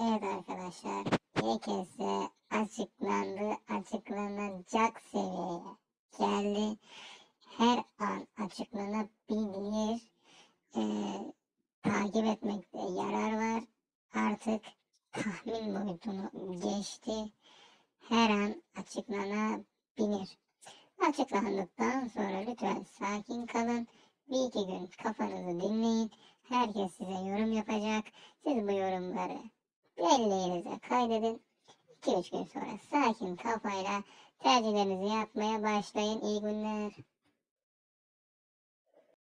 Evet arkadaşlar, YKS açıklandı, açıklanacak seviyeye geldi. Her an açıklanabilir. Ee, takip etmekte yarar var. Artık tahmin boyutunu geçti. Her an açıklanabilir. Açıklandıktan sonra lütfen sakin kalın. Bir iki gün kafanızı dinleyin. Herkes size yorum yapacak. Siz bu yorumları belleğinize kaydedin. 2-3 gün sonra sakin kafayla tercihlerinizi yapmaya başlayın. İyi günler.